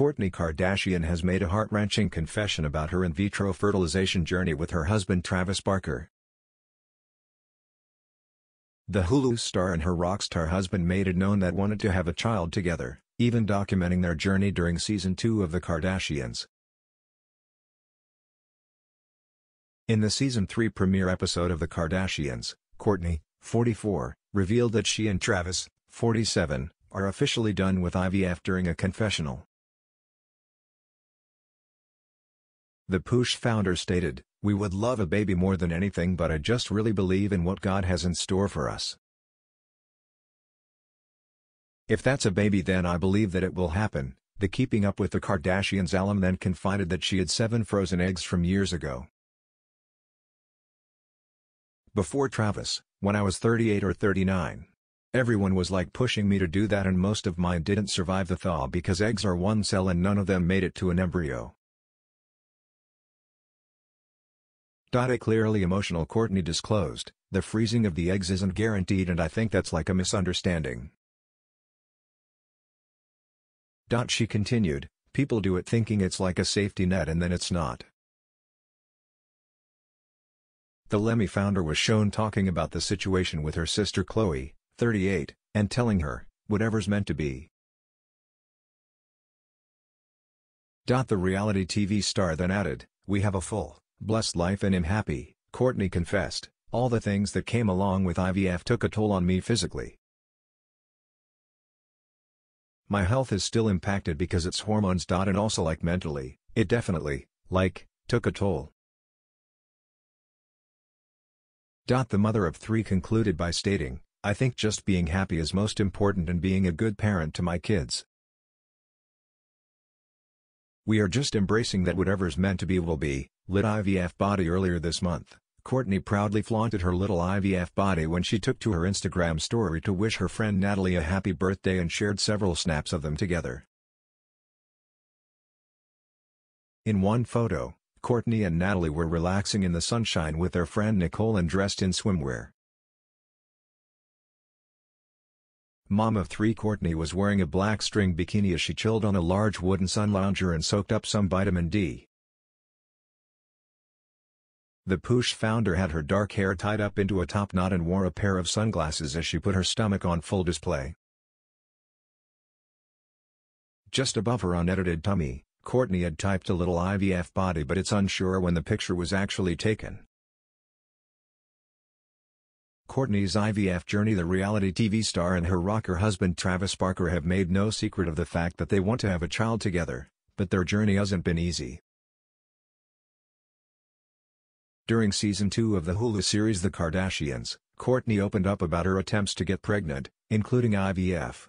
Kourtney Kardashian has made a heart-wrenching confession about her in vitro fertilization journey with her husband Travis Barker. The Hulu star and her rock star husband made it known that wanted to have a child together, even documenting their journey during season 2 of The Kardashians. In the season 3 premiere episode of The Kardashians, Kourtney, 44, revealed that she and Travis, 47, are officially done with IVF during a confessional. The Poosh founder stated, We would love a baby more than anything but I just really believe in what God has in store for us. If that's a baby then I believe that it will happen, the Keeping Up with the Kardashians alum then confided that she had seven frozen eggs from years ago. Before Travis, when I was 38 or 39. Everyone was like pushing me to do that and most of mine didn't survive the thaw because eggs are one cell and none of them made it to an embryo. A clearly emotional Kourtney disclosed, the freezing of the eggs isn't guaranteed and I think that's like a misunderstanding. She continued, people do it thinking it's like a safety net and then it's not. The Lemme founder was shown talking about the situation with her sister Khloe, 38, and telling her, whatever's meant to be. The reality TV star then added, we have a full, blessed life and am happy, Kourtney confessed, all the things that came along with IVF took a toll on me physically. My health is still impacted because it's hormones. And also like mentally, it definitely, like, took a toll. The mother of three concluded by stating, I think just being happy is most important and being a good parent to my kids. We are just embracing that whatever's meant to be will be, lit IVF body earlier this month. Kourtney proudly flaunted her little IVF body when she took to her Instagram story to wish her friend Natalie a happy birthday and shared several snaps of them together. In one photo, Kourtney and Natalie were relaxing in the sunshine with their friend Nicole and dressed in swimwear. Mom of three Kourtney was wearing a black string bikini as she chilled on a large wooden sun lounger and soaked up some vitamin D. The Poosh founder had her dark hair tied up into a top knot and wore a pair of sunglasses as she put her stomach on full display. Just above her unedited tummy, Kourtney had typed a little IVF body but it's unsure when the picture was actually taken. Kourtney's IVF journey The reality TV star and her rocker husband Travis Barker have made no secret of the fact that they want to have a child together, but their journey hasn't been easy. During season 2 of the Hulu series The Kardashians, Kourtney opened up about her attempts to get pregnant, including IVF.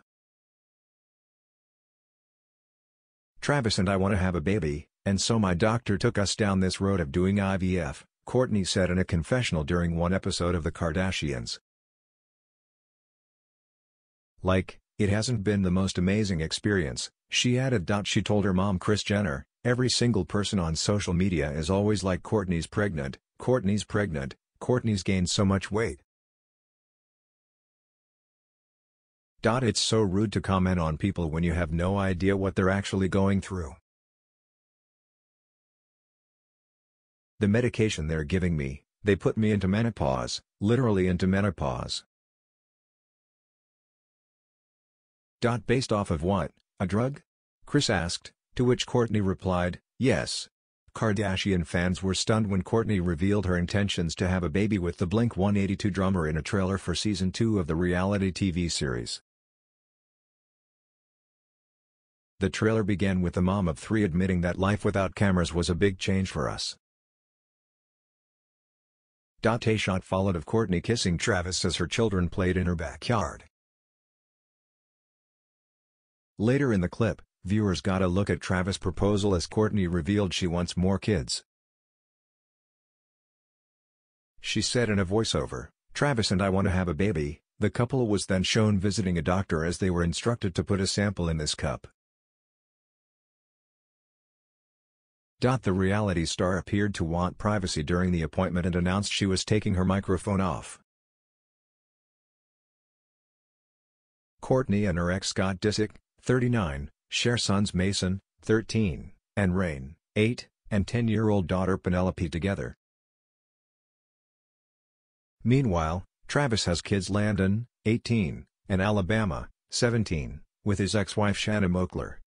Travis and I want to have a baby, and so my doctor took us down this road of doing IVF, Kourtney said in a confessional during one episode of The Kardashians. Like, it hasn't been the most amazing experience, she added. She told her mom Kris Jenner, every single person on social media is always like Kourtney's pregnant, Kourtney's pregnant, Kourtney's gained so much weight. It's so rude to comment on people when you have no idea what they're actually going through. The medication they're giving me, they put me into menopause, literally into menopause. Dot based off of what, a drug? Kris asked, to which Kourtney replied, yes. Kardashian fans were stunned when Kourtney revealed her intentions to have a baby with the Blink-182 drummer in a trailer for season 2 of the reality TV series. The trailer began with the mom of three admitting that life without cameras was a big change for us. A shot followed of Kourtney kissing Travis as her children played in her backyard. Later in the clip, Viewers got a look at Travis' proposal as Kourtney revealed she wants more kids. She said in a voiceover, Travis and I want to have a baby, the couple was then shown visiting a doctor as they were instructed to put a sample in this cup. The reality star appeared to want privacy during the appointment and announced she was taking her microphone off. Kourtney and her ex Scott Disick, 39, share sons Mason, 13, and Rain, 8, and 10-year-old daughter Penelope together. Meanwhile, Travis has kids Landon, 18, and Alabama, 17, with his ex-wife Shannon Moakler.